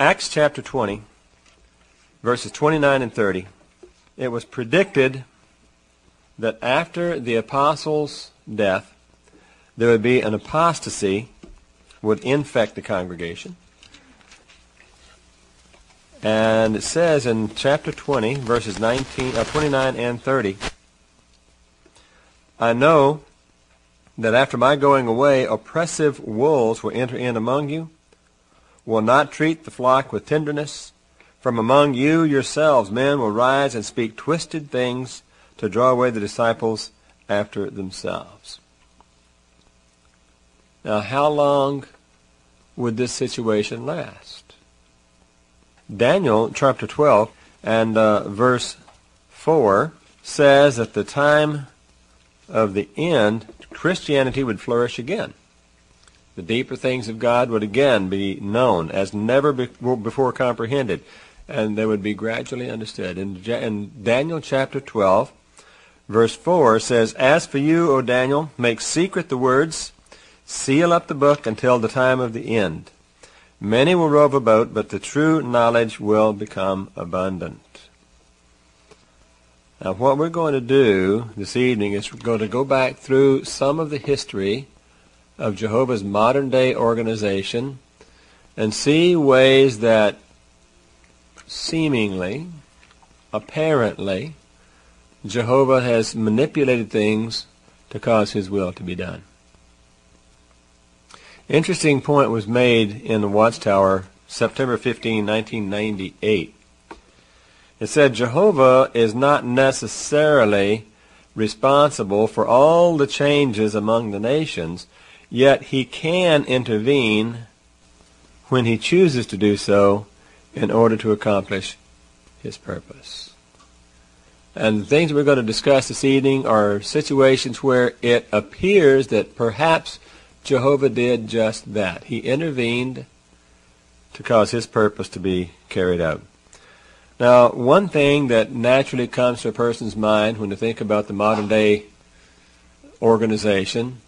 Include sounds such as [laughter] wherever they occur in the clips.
Acts chapter 20, verses 29 and 30, it was predicted that after the apostles' death, there would be an apostasy would infect the congregation. And it says in chapter 20, verses 19, uh, 29 and 30, I know that after my going away, oppressive wolves will enter in among you, will not treat the flock with tenderness. From among you yourselves men will rise and speak twisted things to draw away the disciples after themselves. Now, how long would this situation last? Daniel chapter 12 and uh, verse 4 says at the time of the end, Christianity would flourish again. The deeper things of God would again be known as never before comprehended, and they would be gradually understood. In, Daniel chapter 12, verse 4 says, As for you, O Daniel, make secret the words, seal up the book until the time of the end. Many will rove about, but the true knowledge will become abundant. Now, what we're going to do this evening is we're going to go back through some of the history of Jehovah's modern day organization and see ways that seemingly, apparently, Jehovah has manipulated things to cause his will to be done. Interesting point was made in the Watchtower September 15, 1998. It said Jehovah is not necessarily responsible for all the changes among the nations, yet he can intervene when he chooses to do so in order to accomplish his purpose. And the things we're going to discuss this evening are situations where it appears that perhaps Jehovah did just that. He intervened to cause his purpose to be carried out. Now, one thing that naturally comes to a person's mind when they think about the modern day organization,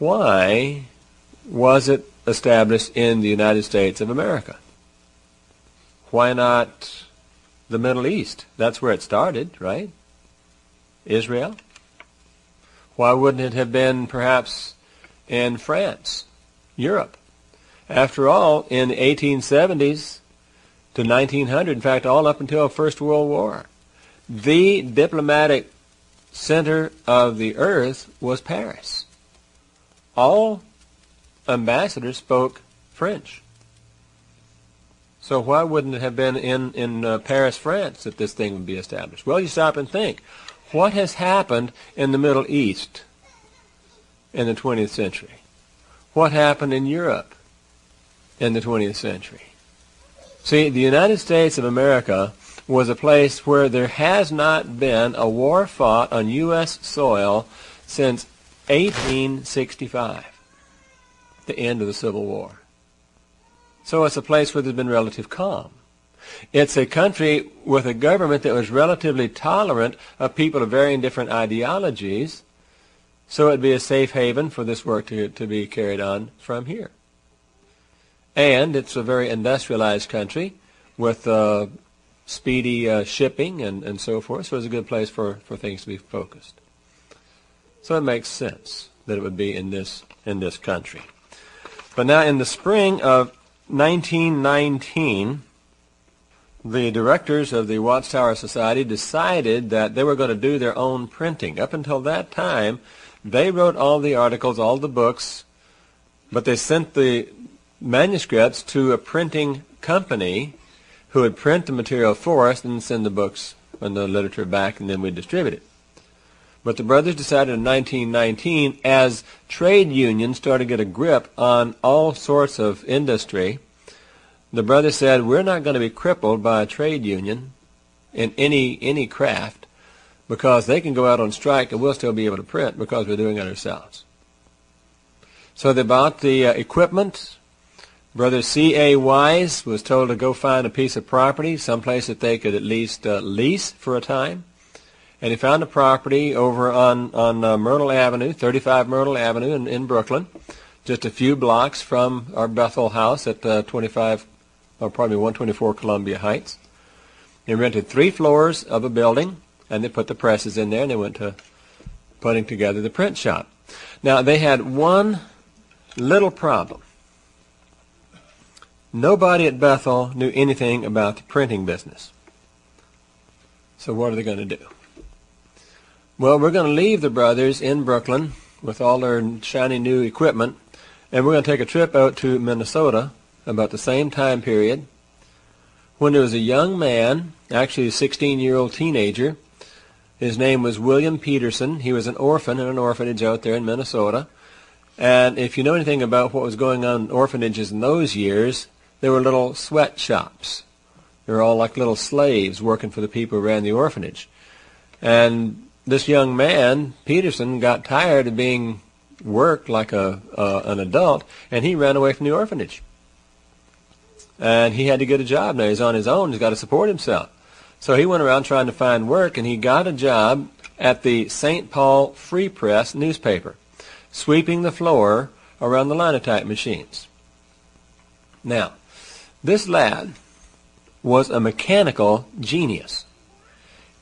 why was it established in the United States of America? Why not the Middle East? That's where it started, right? Israel? Why wouldn't it have been perhaps in France, Europe? After all, in the 1870s, to 1900, in fact, all up until First World War. The diplomatic center of the earth was Paris. All ambassadors spoke French. So why wouldn't it have been in, in uh, Paris, France, that this thing would be established? Well, you stop and think. What has happened in the Middle East in the 20th century? What happened in Europe in the 20th century? See, the United States of America was a place where there has not been a war fought on U.S. soil since 1865, the end of the Civil War. So it's a place where there's been relative calm. It's a country with a government that was relatively tolerant of people of varying different ideologies, so it'd be a safe haven for this work to, to be carried on from here. And it's a very industrialized country with uh, speedy uh, shipping and, and so forth. So it's a good place for, for things to be focused. So it makes sense that it would be in this in this country. But now in the spring of 1919, the directors of the Watchtower Society decided that they were going to do their own printing. Up until that time, they wrote all the articles, all the books, but they sent the manuscripts to a printing company who would print the material for us and send the books and the literature back, and then we'd distribute it. But the brothers decided in 1919, as trade unions started to get a grip on all sorts of industry, the brothers said, we're not going to be crippled by a trade union in any, any craft because they can go out on strike and we'll still be able to print because we're doing it ourselves. So they bought the uh, equipment, Brother C.A. Wise was told to go find a piece of property, someplace that they could at least uh, lease for a time. And he found a property over on, on uh, Myrtle Avenue, 35 Myrtle Avenue in, in Brooklyn, just a few blocks from our Bethel house at uh, 25, or probably 124 Columbia Heights. They rented three floors of a building, and they put the presses in there, and they went to putting together the print shop. Now, they had one little problem. Nobody at Bethel knew anything about the printing business. So what are they going to do? Well, we're going to leave the brothers in Brooklyn with all their shiny new equipment, and we're going to take a trip out to Minnesota about the same time period when there was a young man, actually a 16-year-old teenager. His name was William Peterson. He was an orphan in an orphanage out there in Minnesota. And if you know anything about what was going on in orphanages in those years, there were little sweatshops. They were all like little slaves working for the people who ran the orphanage. And this young man, Peterson, got tired of being worked like a uh, an adult, and he ran away from the orphanage. And he had to get a job. Now he's on his own. He's got to support himself. So he went around trying to find work, and he got a job at the St. Paul Free Press newspaper, sweeping the floor around the linotype machines. Now, this lad was a mechanical genius.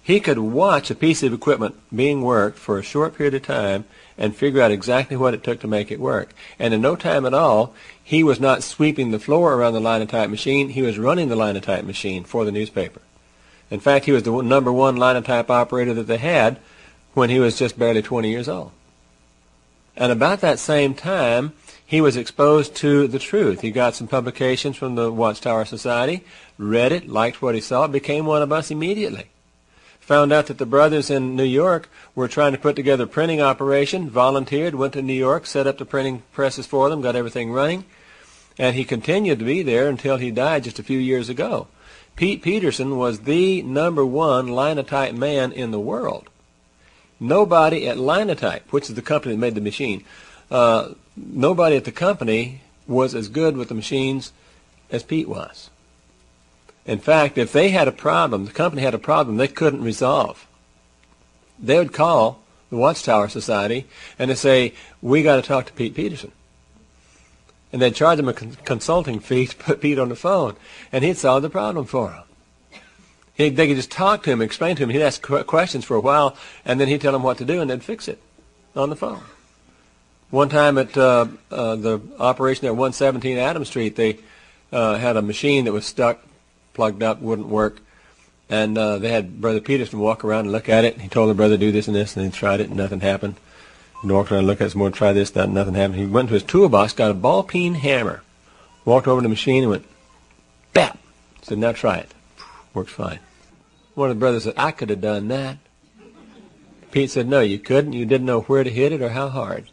He could watch a piece of equipment being worked for a short period of time and figure out exactly what it took to make it work. And in no time at all, he was not sweeping the floor around the linotype machine. He was running the linotype machine for the newspaper. In fact, he was the number one linotype operator that they had when he was just barely 20 years old. And about that same time, he was exposed to the truth. He got some publications from the Watchtower Society, read it, liked what he saw, became one of us immediately. Found out that the brothers in New York were trying to put together a printing operation, volunteered, went to New York, set up the printing presses for them, got everything running, and he continued to be there until he died just a few years ago. Pete Peterson was the number one linotype man in the world. Nobody at Linotype, which is the company that made the machine, uh, nobody at the company was as good with the machines as Pete was. In fact, if they had a problem, the company had a problem they couldn't resolve, they would call the Watchtower Society and they'd say, we got to talk to Pete Peterson. And they'd charge him a con- consulting fee to put Pete on the phone, and he'd solve the problem for them. He, they could just talk to him, explain to him. He'd ask questions for a while, and then he'd tell them what to do, and they'd fix it on the phone. One time at uh, uh, the operation at 117 Adams Street, they uh, had a machine that was stuck, plugged up, wouldn't work. And uh, they had Brother Peterson walk around and look at it. He told the brother do this and this, and he tried it, and nothing happened. He walked around and looked at it some more, try this, that, and nothing happened. He went to his toolbox, got a ball peen hammer, walked over to the machine and went, bap! Said, now try it. Works fine. One of the brothers said, I could have done that. Pete said, no, you couldn't. You didn't know where to hit it or how hard.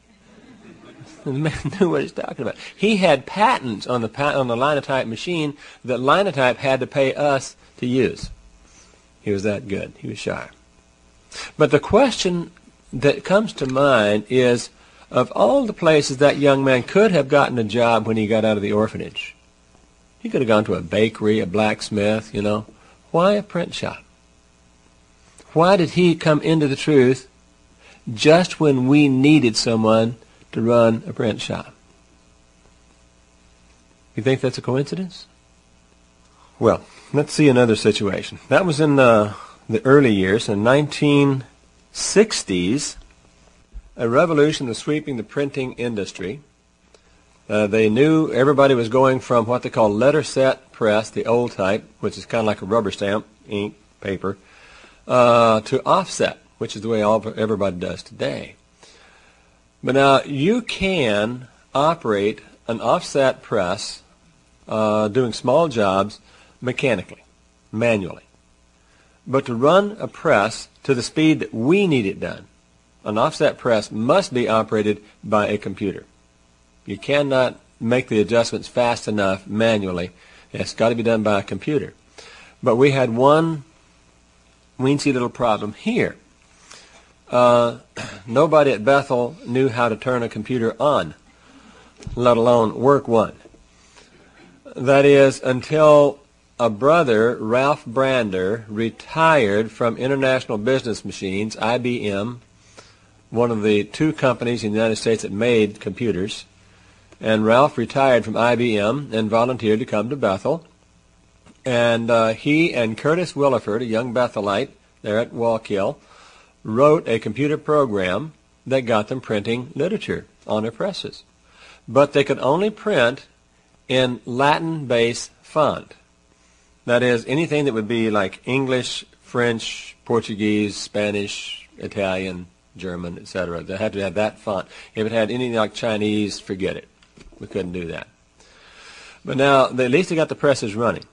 The [laughs] man knew what he's talking about. He had patents on the on the linotype machine that linotype had to pay us to use. He was that good. He was shy. But the question that comes to mind is, of all the places that young man could have gotten a job when he got out of the orphanage, he could have gone to a bakery, a blacksmith, you know. Why a print shop? Why did he come into the truth just when we needed someone to run a print shop. You think that's a coincidence? Well, let's see another situation. That was in the, the early years, in 1960s, a revolution was sweeping the printing industry. Uh, they knew everybody was going from what they call letter set press, the old type, which is kind of like a rubber stamp, ink, paper, uh, to offset, which is the way all, everybody does today. But now you can operate an offset press uh, doing small jobs mechanically, manually. But to run a press to the speed that we need it done, an offset press must be operated by a computer. You cannot make the adjustments fast enough manually. It's got to be done by a computer. But we had one weensy little problem here. Uh, [clears throat] nobody at Bethel knew how to turn a computer on, let alone work one. That is, until a brother, Ralph Brander, retired from International Business Machines, IBM, one of the two companies in the United States that made computers. And Ralph retired from IBM and volunteered to come to Bethel. And uh, he and Curtis Williford, a young Bethelite there at Wallkill, wrote a computer program that got them printing literature on their presses. But they could only print in Latin-based font. That is, anything that would be like English, French, Portuguese, Spanish, Italian, German, etc. They had to have that font. If it had anything like Chinese, forget it. We couldn't do that. But now, they, at least they got the presses running.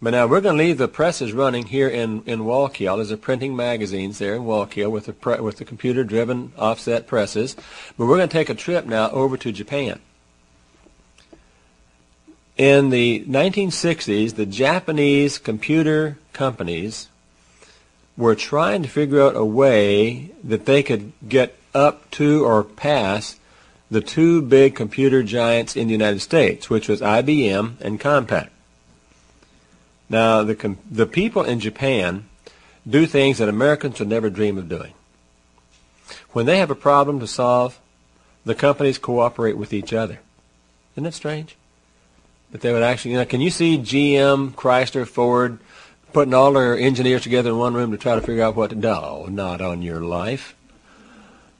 But now we're going to leave the presses running here in, in Wallkill. There's a printing magazines there in Wallkill with the, with the computer-driven offset presses. But we're going to take a trip now over to Japan. In the 1960s, the Japanese computer companies were trying to figure out a way that they could get up to or past the two big computer giants in the United States, which was IBM and Compaq. Now, the, the people in Japan do things that Americans would never dream of doing. When they have a problem to solve, the companies cooperate with each other. Isn't that strange? That they would actually, you know, can you see GM, Chrysler, Ford putting all their engineers together in one room to try to figure out what to do? No, not on your life.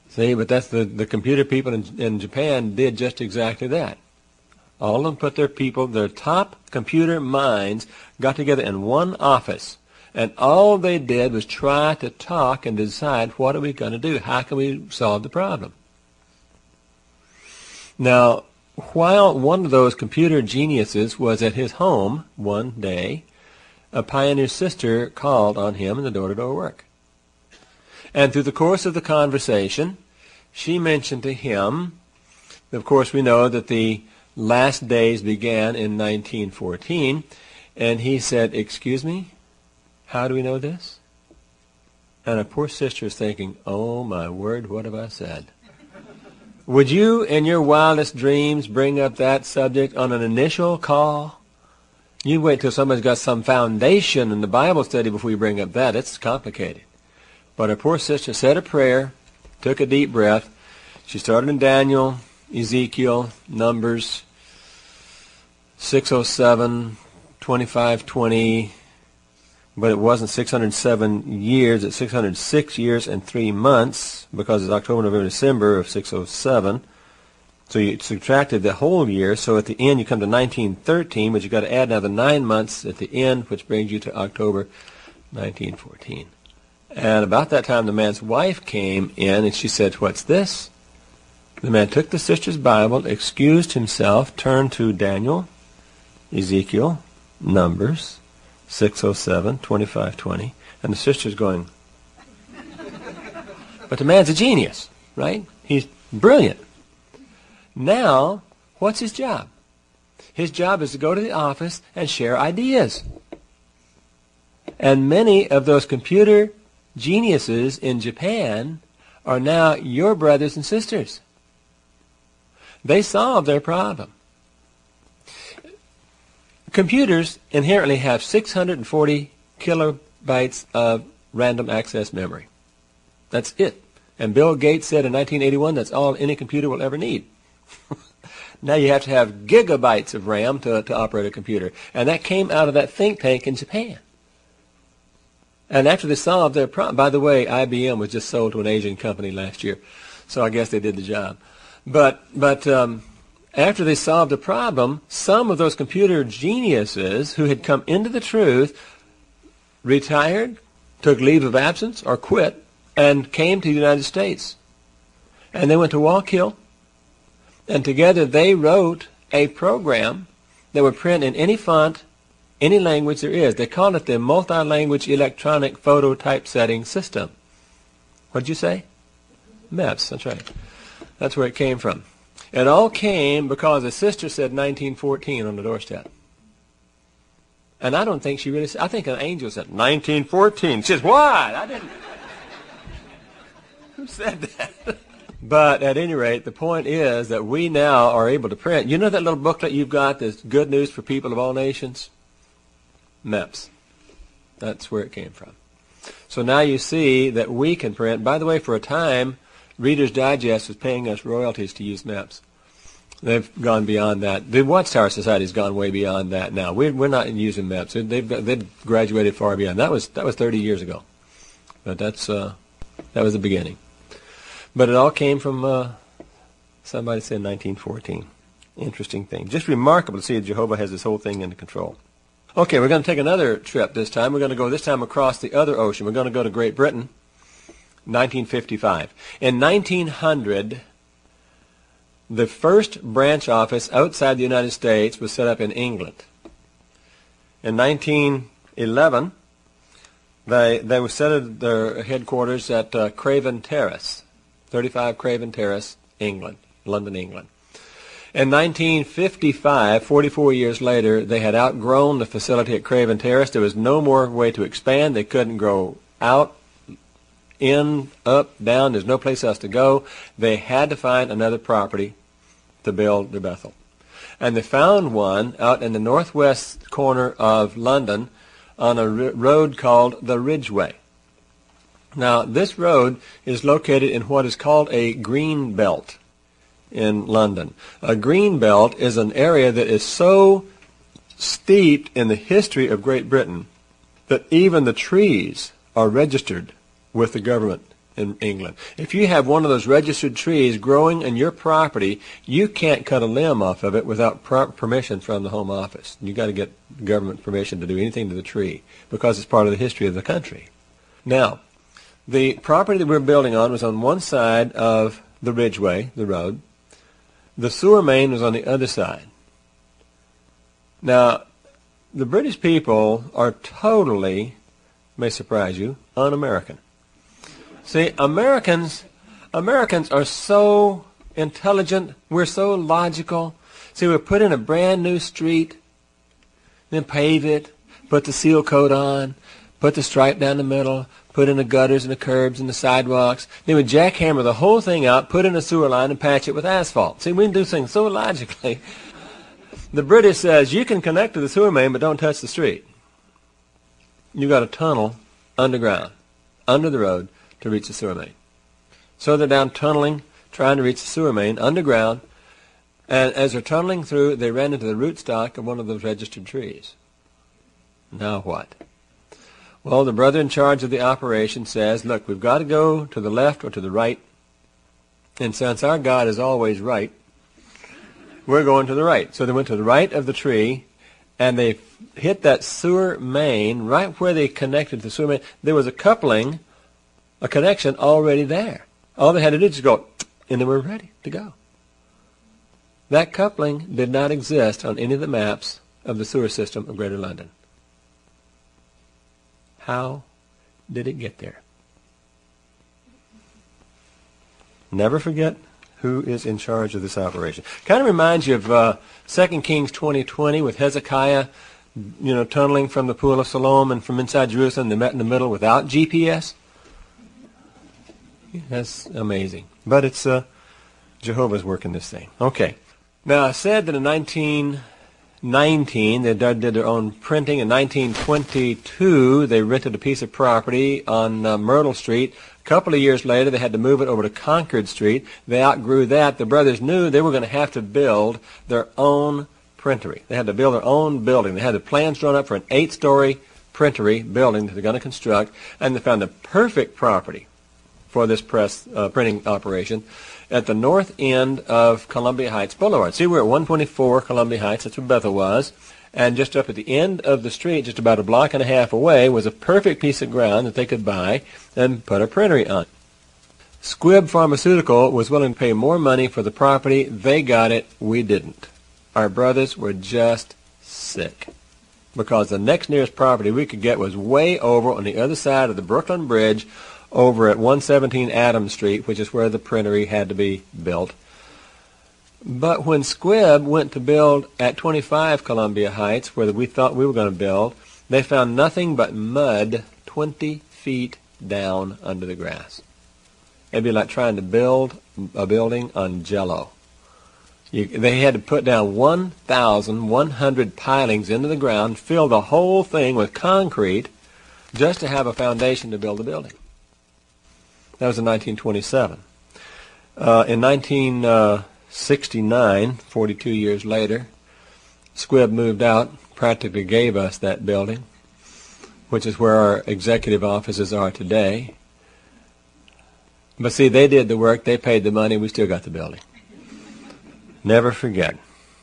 See, but that's the, the computer people in, in Japan did just exactly that. All of them put their people, their top computer minds, got together in one office. And all they did was try to talk and decide what are we going to do? How can we solve the problem? Now, while one of those computer geniuses was at his home one day, a pioneer sister called on him in the door-to-door work. And through the course of the conversation, she mentioned to him, of course we know that the last days began in 1914, and he said, excuse me, how do we know this? And a poor sister is thinking, oh my word, what have I said? Would you, in your wildest dreams, bring up that subject on an initial call? You wait till somebody's got some foundation in the Bible study before you bring up that. It's complicated. But her poor sister said a prayer, took a deep breath. She started in Daniel, Ezekiel, Numbers, 607, 2520, but it wasn't 607 years, it's 606 years and three months because it's October, November, December of 607. So you subtracted the whole year, so at the end you come to 1913, but you've got to add the nine months at the end, which brings you to October 1914. And about that time the man's wife came in and she said, what's this? The man took the sister's Bible, excused himself, turned to Daniel, Ezekiel, Numbers, 607, 2520, and the sister's going, but the man's a genius, right? He's brilliant. Now, what's his job? His job is to go to the office and share ideas. And many of those computer geniuses in Japan are now your brothers and sisters. They solved their problem. Computers inherently have 640 kilobytes of random access memory. That's it. And Bill Gates said in 1981 that's all any computer will ever need. [laughs] now you have to have gigabytes of RAM to, to operate a computer. And that came out of that think tank in Japan. And after they solved their problem, by the way, IBM was just sold to an Asian company last year, so I guess they did the job. But but um, after they solved a problem, some of those computer geniuses who had come into the truth retired, took leave of absence, or quit, and came to the United States. And they went to Wallkill, and together they wrote a program that would print in any font, any language there is. They called it the Multi-Language Electronic Photo Typesetting System. What did you say? MEPS, that's right. That's where it came from. It all came because a sister said 1914 on the doorstep. And I don't think she really said, I think an angel said 1914. She says, what? I didn't. [laughs] Who said that? [laughs] but at any rate, the point is that we now are able to print. You know that little booklet you've got that's good news for people of all nations? MEPS. That's where it came from. So now you see that we can print. By the way, for a time, Reader's Digest was paying us royalties to use MEPS. They've gone beyond that. The Watchtower Society has gone way beyond that now. We're, we're not using MEPS. They've, they've graduated far beyond. That was, that was 30 years ago. But that's, uh, that was the beginning. But it all came from, uh, somebody said 1914. Interesting thing. Just remarkable to see that Jehovah has this whole thing under control. Okay, we're going to take another trip this time. We're going to go this time across the other ocean. We're going to go to Great Britain, 1955. In 1900, the first branch office outside the United States was set up in England. In 1911, they, they were set at their headquarters at uh, Craven Terrace, 35 Craven Terrace, England, London, England. In 1955, 44 years later, they had outgrown the facility at Craven Terrace. There was no more way to expand. They couldn't grow out, in, up, down. There's no place else to go. They had to find another property to build the Bethel. And they found one out in the northwest corner of London on a road called the Ridgeway. Now, this road is located in what is called a green belt in London. A green belt is an area that is so steeped in the history of Great Britain that even the trees are registered with the government in England. If you have one of those registered trees growing in your property, you can't cut a limb off of it without permission from the Home Office. You've got to get government permission to do anything to the tree because it's part of the history of the country. Now, the property that we're building on was on one side of the Ridgeway, the road. The sewer main was on the other side. Now, the British people are totally, may surprise you, un-American. See, Americans, Americans are so intelligent. We're so logical. See, we put in a brand new street, then pave it, put the seal coat on, put the stripe down the middle, put in the gutters and the curbs and the sidewalks. Then we jackhammer the whole thing out, put in a sewer line, and patch it with asphalt. See, we can do things so logically. [laughs] The British says you can connect to the sewer main, but don't touch the street. You got a tunnel underground, under the road, to reach the sewer main. So they're down tunneling, trying to reach the sewer main underground, and as they're tunneling through, they ran into the rootstock of one of those registered trees. Now what? Well, the brother in charge of the operation says, look, we've got to go to the left or to the right. And since our God is always right, we're going to the right. So they went to the right of the tree, and they hit that sewer main right where they connected the sewer main. There was a coupling a connection already there. All they had to do was go, [tsk] and they were ready to go. That coupling did not exist on any of the maps of the sewer system of Greater London. How did it get there? Never forget who is in charge of this operation. Kind of reminds you of uh, 2 Kings 2020 with Hezekiah, you know, tunneling from the Pool of Siloam and from inside Jerusalem. They met in the middle without GPS. That's amazing. But it's uh, Jehovah's working this thing. Okay. Now, I said that in 1919 they did their own printing. In 1922, they rented a piece of property on uh, Myrtle Street. A couple of years later, they had to move it over to Concord Street. They outgrew that. The brothers knew they were going to have to build their own printery. They had to build their own building. They had the plans drawn up for an eight-story printery building that they're going to construct, and they found the perfect property for this press uh, printing operation at the north end of Columbia Heights Boulevard. See, we're at 124 Columbia Heights. That's where Bethel was. And just up at the end of the street, just about a block and a half away, was a perfect piece of ground that they could buy and put a printery on. Squibb Pharmaceutical was willing to pay more money for the property. They got it. We didn't. Our brothers were just sick because the next nearest property we could get was way over on the other side of the Brooklyn Bridge over at 117 Adams Street, which is where the printery had to be built. But when Squibb went to build at 25 Columbia Heights, where we thought we were going to build, they found nothing but mud 20 feet down under the grass. It'd be like trying to build a building on jello. You, they had to put down 1,100 pilings into the ground, fill the whole thing with concrete, just to have a foundation to build a building. That was in 1927. Uh, in 1969, 42 years later, Squibb moved out, practically gave us that building, which is where our executive offices are today. But see, they did the work, they paid the money, we still got the building. Never forget.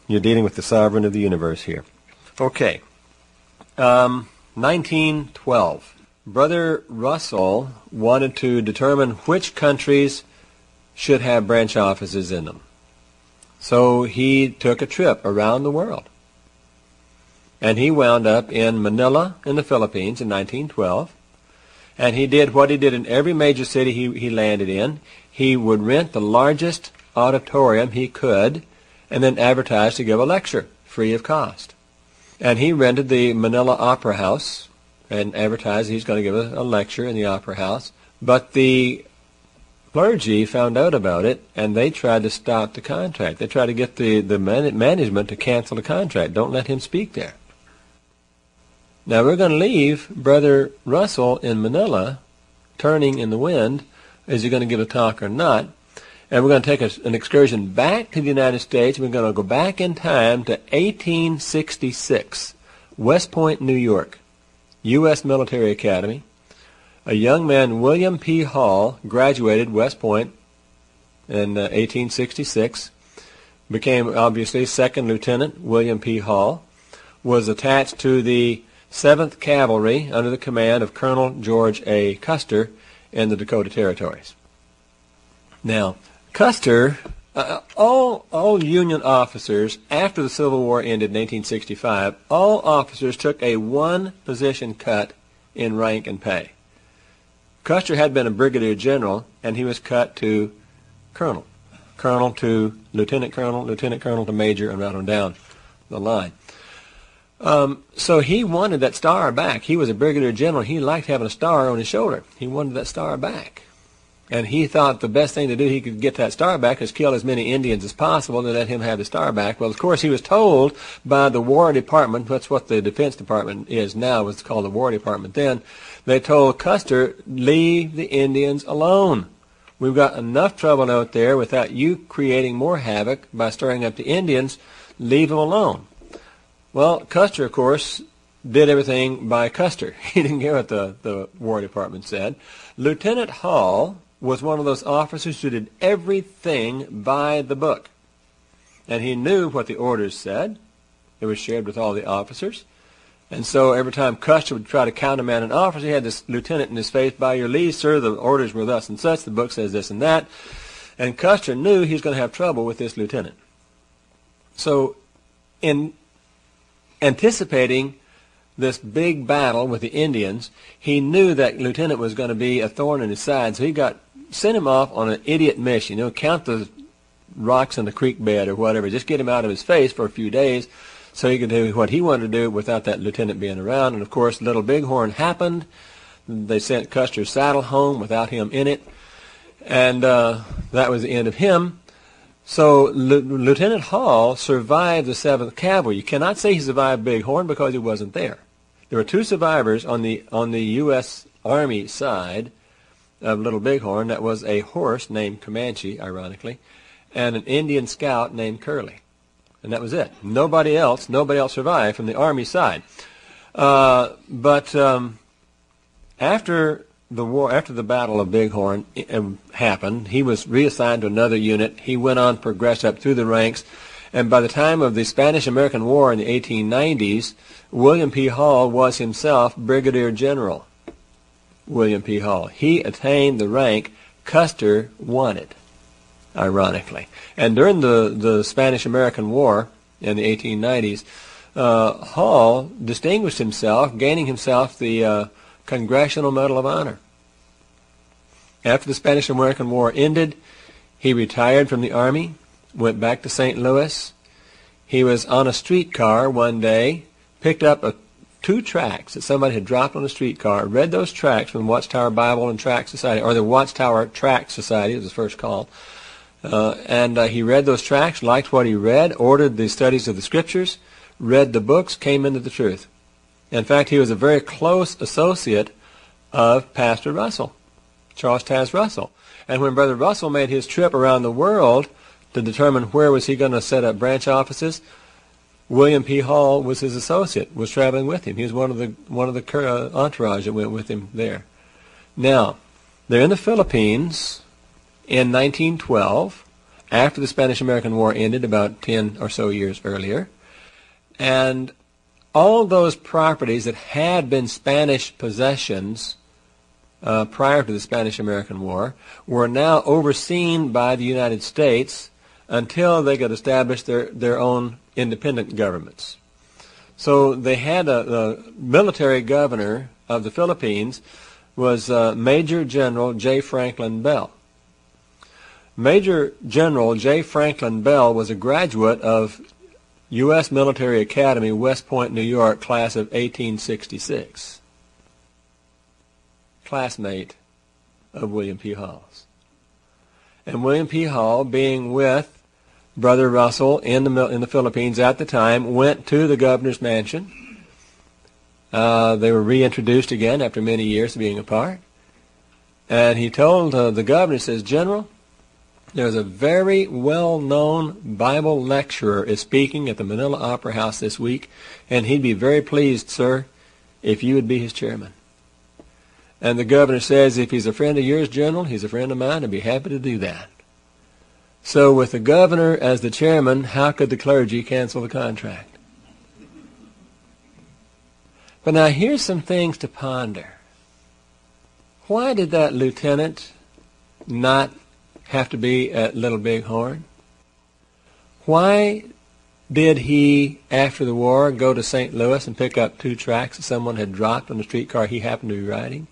You're dealing with the sovereign of the universe here. Okay. Um, 1912. Brother Russell wanted to determine which countries should have branch offices in them. So he took a trip around the world. And he wound up in Manila in the Philippines in 1912. And he did what he did in every major city he, he landed in. He would rent the largest auditorium he could and then advertise to give a lecture free of cost. And he rented the Manila Opera House and advertised he's going to give a, a lecture in the Opera House. But the clergy found out about it and they tried to stop the contract. They tried to get the, the man- management to cancel the contract. Don't let him speak there. Now we're going to leave Brother Russell in Manila, turning in the wind. Is he going to give a talk or not? And we're going to take a, an excursion back to the United States. We're going to go back in time to 1866, West Point, New York, U.S. Military Academy. A young man, William P. Hall, graduated West Point in uh, 1866, became obviously second lieutenant. William P. Hall was attached to the 7th Cavalry under the command of Colonel George A. Custer in the Dakota Territories. Now, Custer, uh, all, all Union officers, after the Civil War ended in 1865, all officers took a one-position cut in rank and pay. Custer had been a brigadier general, and he was cut to colonel. Colonel to lieutenant colonel, lieutenant colonel to major, and right on down the line. Um, so he wanted that star back. He was a brigadier general. He liked having a star on his shoulder. He wanted that star back. And he thought the best thing to do he could get that star back is kill as many Indians as possible and let him have the star back. Well, of course, he was told by the War Department, that's what the Defense Department is now, it's called the War Department then, they told Custer, leave the Indians alone. We've got enough trouble out there without you creating more havoc by stirring up the Indians. Leave them alone. Well, Custer, of course, did everything by Custer. [laughs] He didn't care what the, the War Department said. Lieutenant Hall was one of those officers who did everything by the book. And he knew what the orders said. It was shared with all the officers. And so every time Custer would try to countermand an officer, he had this lieutenant in his face, by your leave, sir, the orders were thus and such, the book says this and that. And Custer knew he was going to have trouble with this lieutenant. So in anticipating this big battle with the Indians, he knew that lieutenant was going to be a thorn in his side, so he got sent him off on an idiot mission. You know, count the rocks in the creek bed or whatever. Just get him out of his face for a few days so he could do what he wanted to do without that lieutenant being around. And of course, Little Bighorn happened. They sent Custer's saddle home without him in it. And uh, that was the end of him. So L- Lieutenant Hall survived the 7th Cavalry. You cannot say he survived Bighorn because he wasn't there. There were two survivors on the on the U.S. Army side of Little Bighorn. That was a horse named Comanche, ironically, and an Indian scout named Curly, and that was it. Nobody else, nobody else survived from the Army side. Uh, but um, after the war after the Battle of Bighorn um, happened, he was reassigned to another unit. He went on, progressed up through the ranks, and by the time of the Spanish-American War in the 1890s, William P. Hall was himself Brigadier General. William P. Hall. He attained the rank Custer wanted, ironically. And during the, the Spanish-American War in the 1890s, uh, Hall distinguished himself, gaining himself the uh, Congressional Medal of Honor. After the Spanish-American War ended, he retired from the Army, went back to St. Louis. He was on a streetcar one day, picked up a, two tracts that somebody had dropped on a streetcar, read those tracts from the Watchtower Bible and Tract Society, or the Watchtower Tract Society, it was first called. Uh, and uh, he read those tracts, liked what he read, ordered the studies of the Scriptures, read the books, came into the truth. In fact, he was a very close associate of Pastor Russell, Charles Taze Russell. And when Brother Russell made his trip around the world to determine where was he going to set up branch offices. William P. Hall was his associate, was traveling with him. He was one of the one of the uh, entourage that went with him there. Now, they're in the Philippines in 1912, after the Spanish-American War ended about 10 or so years earlier. And all those properties that had been Spanish possessions uh, prior to the Spanish-American War were now overseen by the United States until they could establish their, their own independent governments. So they had a, a military governor of the Philippines was uh, Major General J. Franklin Bell. Major General J. Franklin Bell was a graduate of U.S. Military Academy, West Point, New York, class of 1866. Classmate of William P. Hall's. And William P. Hall, being with Brother Russell in the, in the Philippines at the time, went to the governor's mansion. Uh, they were reintroduced again after many years of being apart. And he told uh, the governor, says, General, there's a very well-known Bible lecturer is speaking at the Manila Opera House this week, and he'd be very pleased, sir, if you would be his chairman. And the governor says, if he's a friend of yours, General, he's a friend of mine, I'd be happy to do that. So with the governor as the chairman, how could the clergy cancel the contract? But now here's some things to ponder. Why did that lieutenant not have to be at Little Bighorn? Why did he, after the war, go to St. Louis and pick up two tracks that someone had dropped on the streetcar he happened to be riding?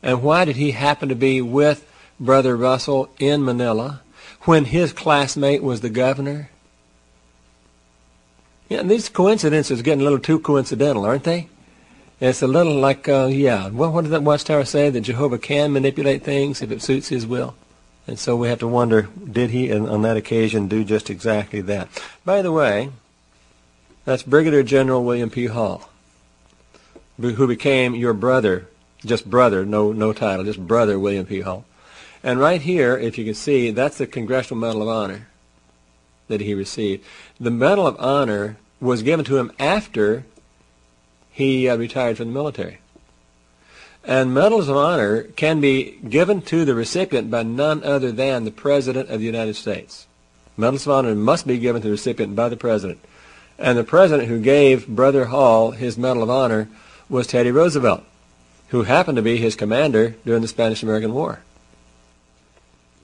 And why did he happen to be with Brother Russell in Manila when his classmate was the governor? Yeah, these coincidences are getting a little too coincidental, aren't they? It's a little like, uh, yeah, what, what did that Watchtower say? That Jehovah can manipulate things if it suits his will? And so we have to wonder, did he on that occasion do just exactly that? By the way, that's Brigadier General William P. Hall, who became your brother, just brother, no, no title, just brother William P. Hall. And right here, if you can see, that's the Congressional Medal of Honor that he received. The Medal of Honor was given to him after he uh, retired from the military. And medals of honor can be given to the recipient by none other than the President of the United States. Medals of honor must be given to the recipient by the President. And the President who gave Brother Hall his Medal of Honor was Teddy Roosevelt, who happened to be his commander during the Spanish-American War.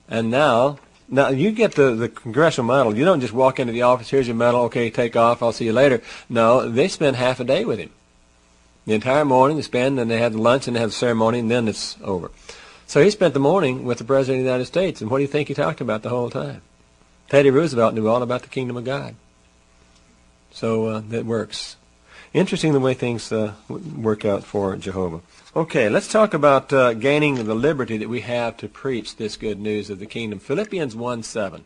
And now, now you get the, the congressional medal. You don't just walk into the office, here's your medal, okay, take off, I'll see you later. No, they spend half a day with him. The entire morning they spend, and they have lunch, and they have the ceremony, and then it's over. So he spent the morning with the President of the United States, and what do you think he talked about the whole time? Teddy Roosevelt knew all about the kingdom of God. So uh, that works. Interesting the way things uh, work out for Jehovah. Okay, let's talk about uh, gaining the liberty that we have to preach this good news of the kingdom. Philippians 1 7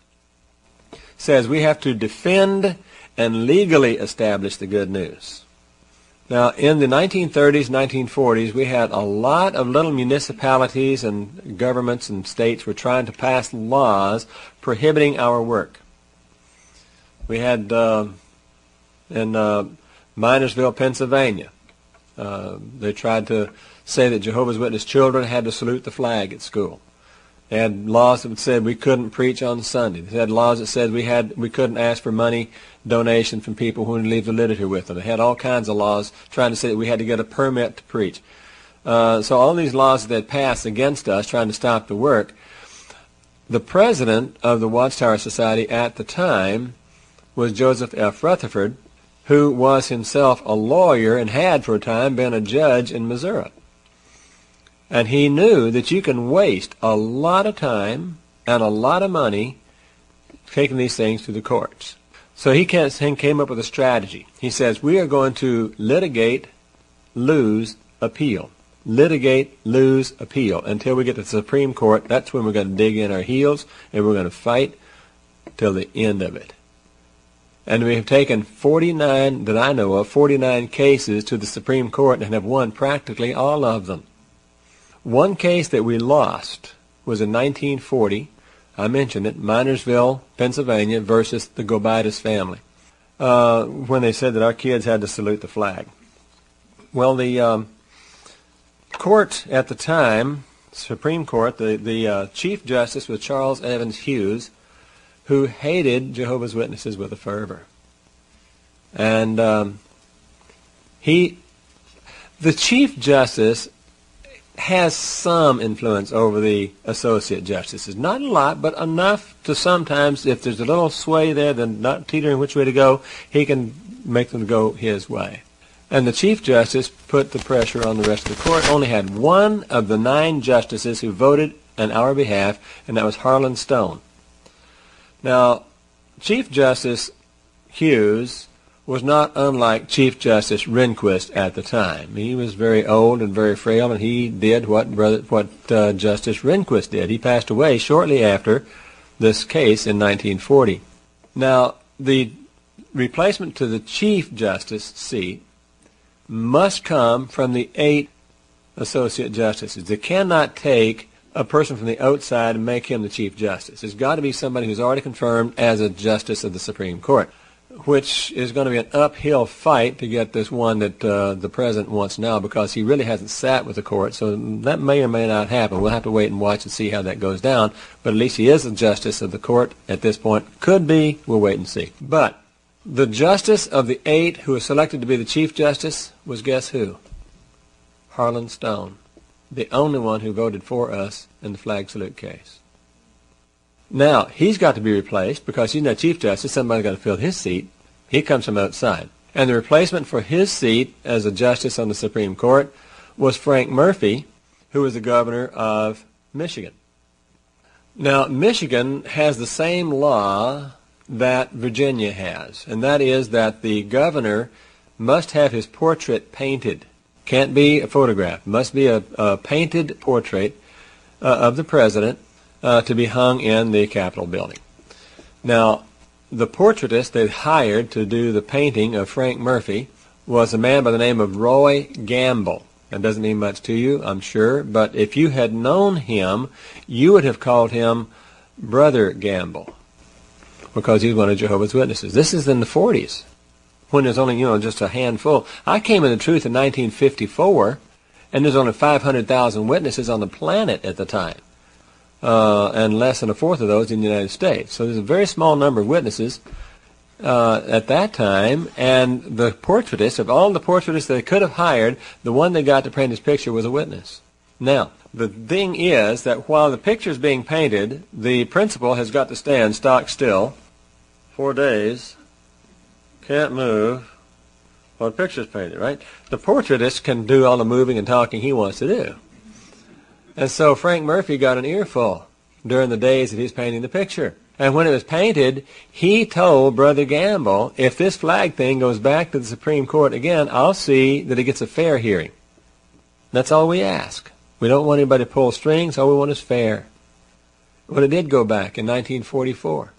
says we have to defend and legally establish the good news. Now, in the 1930s, 1940s, we had a lot of little municipalities and governments and states were trying to pass laws prohibiting our work. We had uh, uh, Minersville, Pennsylvania, uh, they tried to say that Jehovah's Witness children had to salute the flag at school. They had laws that said we couldn't preach on Sunday. They had laws that said we had we couldn't ask for money donation from people who leave the literature with them. They had all kinds of laws trying to say that we had to get a permit to preach. Uh, so all these laws that passed against us, trying to stop the work. The president of the Watchtower Society at the time was Joseph F. Rutherford, who was himself a lawyer and had for a time been a judge in Missouri. And he knew that you can waste a lot of time and a lot of money taking these things to the courts. So he came up with a strategy. He says, we are going to litigate, lose, appeal. Litigate, lose, appeal. Until we get to the Supreme Court, that's when we're going to dig in our heels and we're going to fight till the end of it. And we have taken 49, that I know of, 49 cases to the Supreme Court and have won practically all of them. One case that we lost was in 1940. I mentioned it, Minersville, Pennsylvania versus the Gobitis family, uh, when they said that our kids had to salute the flag. Well, the um, court at the time, Supreme Court, the, the uh, Chief Justice was Charles Evans Hughes, who hated Jehovah's Witnesses with a fervor. And um, he, the Chief Justice has some influence over the associate justices. Not a lot, but enough to sometimes, if there's a little sway there, then not teetering which way to go, he can make them go his way. And the Chief Justice put the pressure on the rest of the court, only had one of the nine justices who voted on our behalf, and that was Harlan Stone. Now, Chief Justice Hughes was not unlike Chief Justice Rehnquist at the time. He was very old and very frail, and he did what brother, what uh, Justice Rehnquist did. He passed away shortly after this case in 1940. Now, the replacement to the Chief Justice seat must come from the eight associate justices. They cannot take a person from the outside and make him the Chief Justice. There's got to be somebody who's already confirmed as a Justice of the Supreme Court which is going to be an uphill fight to get this one that uh, the president wants now because he really hasn't sat with the court. So that may or may not happen. We'll have to wait and watch and see how that goes down. But at least he is a justice of the court at this point. Could be. We'll wait and see. But the justice of the eight who was selected to be the chief justice was guess who? Harlan Stone, the only one who voted for us in the flag salute case. Now, he's got to be replaced because he's not Chief Justice. Somebody's got to fill his seat. He comes from outside. And the replacement for his seat as a justice on the Supreme Court was Frank Murphy, who was the governor of Michigan. Now, Michigan has the same law that Virginia has, and that is that the governor must have his portrait painted. Can't be a photograph. Must be a, a painted portrait uh, of the president uh, to be hung in the Capitol building. Now, the portraitist they hired to do the painting of Frank Murphy was a man by the name of Roy Gamble. That doesn't mean much to you, I'm sure, but if you had known him, you would have called him Brother Gamble because he's one of Jehovah's Witnesses. This is in the 40s when there's only, you know, just a handful. I came in the truth in 1954, and there's only 500,000 witnesses on the planet at the time uh, and less than a fourth of those in the United States. So there's a very small number of witnesses uh, at that time, and the portraitist, of all the portraitists they could have hired, the one they got to paint his picture was a witness. Now, the thing is that while the picture is being painted, the principal has got to stand stock still four days, can't move, while the picture's painted, right? The portraitist can do all the moving and talking he wants to do. And so Frank Murphy got an earful during the days that he was painting the picture. And when it was painted, he told Brother Gamble, if this flag thing goes back to the Supreme Court again, I'll see that it gets a fair hearing. That's all we ask. We don't want anybody to pull strings. All we want is fair. But it did go back in 1944.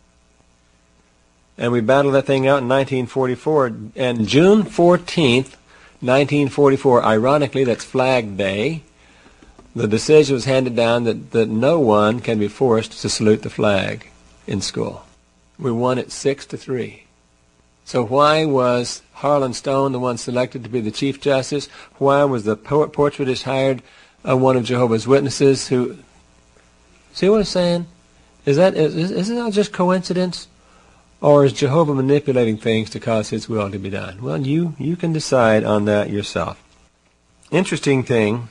And we battled that thing out in 1944. And June 14th, 1944, ironically, that's Flag Day, the decision was handed down that, that no one can be forced to salute the flag in school. We won it six to three. So why was Harlan Stone the one selected to be the Chief Justice? Why was the portraitist hired uh, one of Jehovah's Witnesses who... See what I'm saying? Is that is, is it just coincidence? Or is Jehovah manipulating things to cause his will to be done? Well, you, you can decide on that yourself. Interesting thing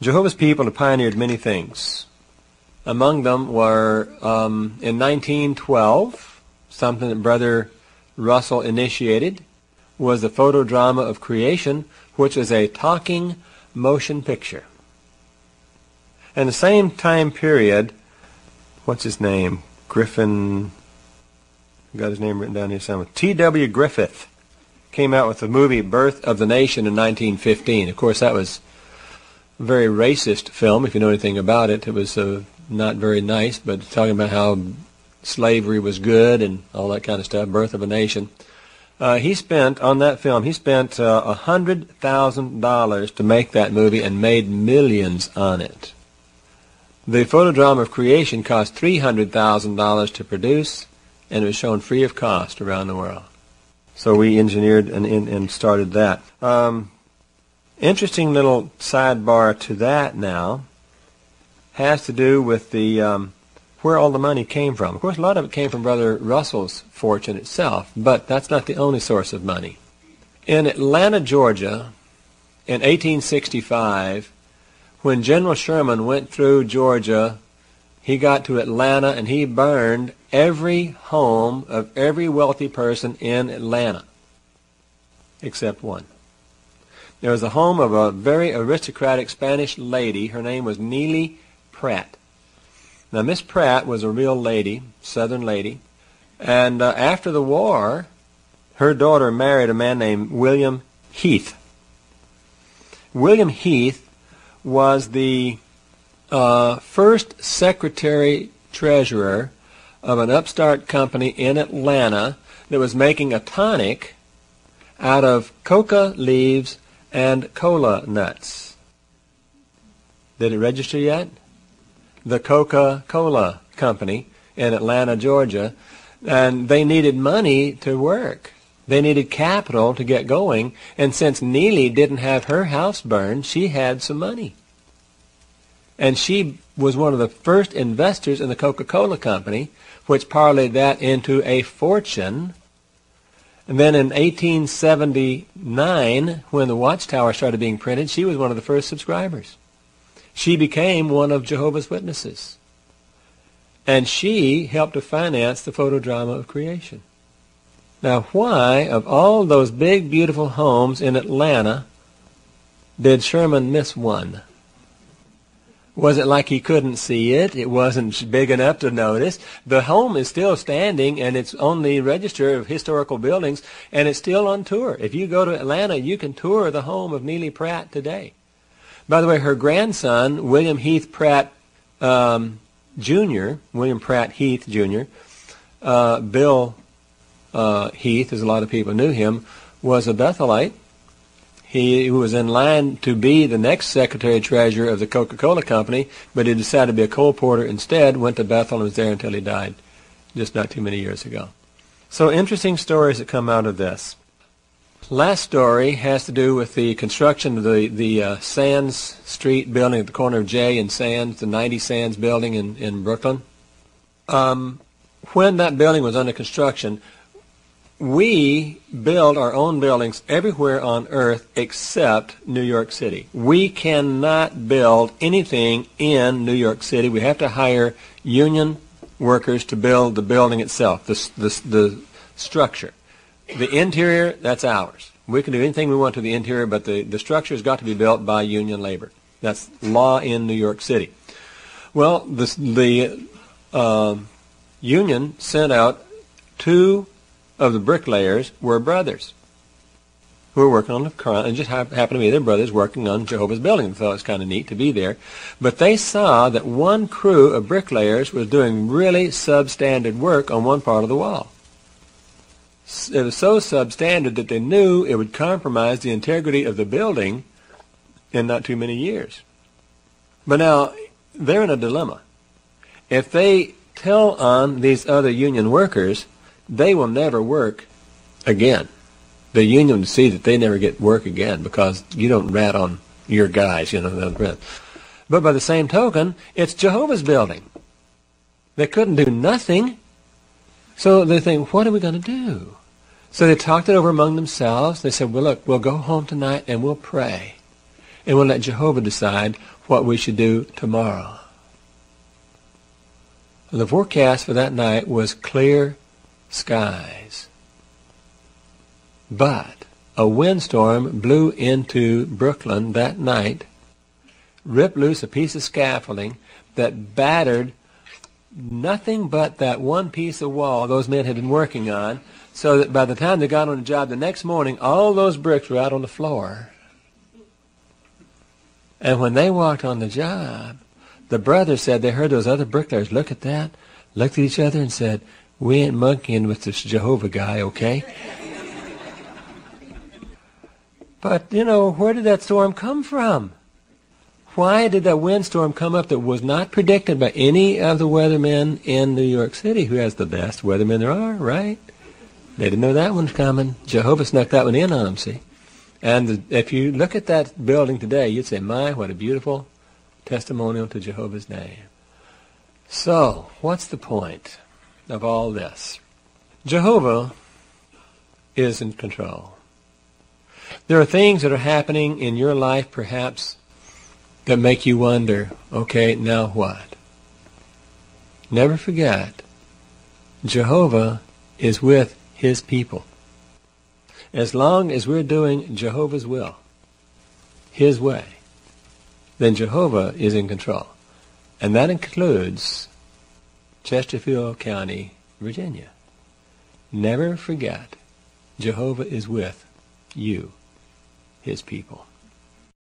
Jehovah's people have pioneered many things. Among them were, um, in 1912, something that Brother Russell initiated, was the photodrama of creation, which is a talking motion picture. In the same time period, what's his name? Griffin, got his name written down here somewhere. D.W. Griffith came out with the movie Birth of the Nation in 1915. Of course, that was a very racist film, if you know anything about it. It was uh, not very nice, but talking about how slavery was good and all that kind of stuff, Birth of a Nation. Uh, he spent, on that film, he spent uh, a uh, $100,000 to make that movie and made millions on it. The photodrama of creation cost $300,000 to produce, and it was shown free of cost around the world. So we engineered and, and started that. Um, interesting little sidebar to that now has to do with the um, where all the money came from. Of course, a lot of it came from Brother Russell's fortune itself, but that's not the only source of money. In Atlanta, Georgia, in 1865, when General Sherman went through Georgia, he got to Atlanta and he burned every home of every wealthy person in Atlanta, except one. There was a home of a very aristocratic Spanish lady. Her name was Neely Pratt. Now, Miss Pratt was a real lady, Southern lady, and uh, after the war, her daughter married a man named William Heath. William Heath was the uh, first secretary treasurer of an upstart company in Atlanta that was making a tonic out of coca leaves and cola nuts. Did it register yet? The Coca-Cola Company in Atlanta, Georgia, and they needed money to work. They needed capital to get going, and since Neely didn't have her house burned, she had some money. And she was one of the first investors in the Coca-Cola Company, which parlayed that into a fortune. And then in 1879, when the Watchtower started being printed, she was one of the first subscribers. She became one of Jehovah's Witnesses. And she helped to finance the photodrama of creation. Now, why, of all those big, beautiful homes in Atlanta, did Sherman miss one? Was it like he couldn't see it? It wasn't big enough to notice. The home is still standing and it's on the register of historical buildings and it's still on tour. If you go to Atlanta, you can tour the home of Neely Pratt today. By the way, her grandson, William Heath Pratt um, Jr., William Pratt Heath Jr., uh, Bill uh, Heath, as a lot of people knew him, was a Bethelite. He was in line to be the next Secretary Treasurer of the Coca-Cola Company, but he decided to be a colporteur instead, went to Bethel and was there until he died, just not too many years ago. So interesting stories that come out of this. Last story has to do with the construction of the, the uh, Sands Street building at the corner of Jay and Sands, the 90 Sands building in, in Brooklyn. Um, when that building was under construction, we build our own buildings everywhere on earth except New York City. We cannot build anything in New York City. We have to hire union workers to build the building itself, the, the, the structure. The interior, that's ours. We can do anything we want to the interior, but the, the structure has got to be built by union labor. That's law in New York City. Well, the, the uh, union sent out two of the bricklayers were brothers who were working on the Quran, and just happened to be their brothers working on Jehovah's building. They thought it was kind of neat to be there. But they saw that one crew of bricklayers was doing really substandard work on one part of the wall. It was so substandard that they knew it would compromise the integrity of the building in not too many years. But now, they're in a dilemma. If they tell on these other union workers, they will never work again. The union see that they never get work again because you don't rat on your guys, you know. But by the same token, it's Jehovah's building. They couldn't do nothing. So they think, what are we going to do? So they talked it over among themselves. They said, well, look, we'll go home tonight and we'll pray. And we'll let Jehovah decide what we should do tomorrow. the forecast for that night was clear skies. But a windstorm blew into Brooklyn that night, ripped loose a piece of scaffolding that battered nothing but that one piece of wall those men had been working on, so that by the time they got on the job the next morning, all those bricks were out on the floor. And when they walked on the job, the brothers said they heard those other bricklayers look at that, looked at each other and said, we ain't monkeying with this Jehovah guy, okay? but, you know, where did that storm come from? Why did that windstorm come up that was not predicted by any of the weathermen in New York City, who has the best weathermen there are, right? They didn't know that one was coming. Jehovah snuck that one in on them, see? And if you look at that building today, you'd say, my, what a beautiful testimonial to Jehovah's name. So, what's the point of all this? Jehovah is in control. There are things that are happening in your life, perhaps, that make you wonder, okay, now what? Never forget, Jehovah is with his people. As long as we're doing Jehovah's will, his way, then Jehovah is in control. And that includes Chesterfield County, Virginia. Never forget, Jehovah is with you, his people.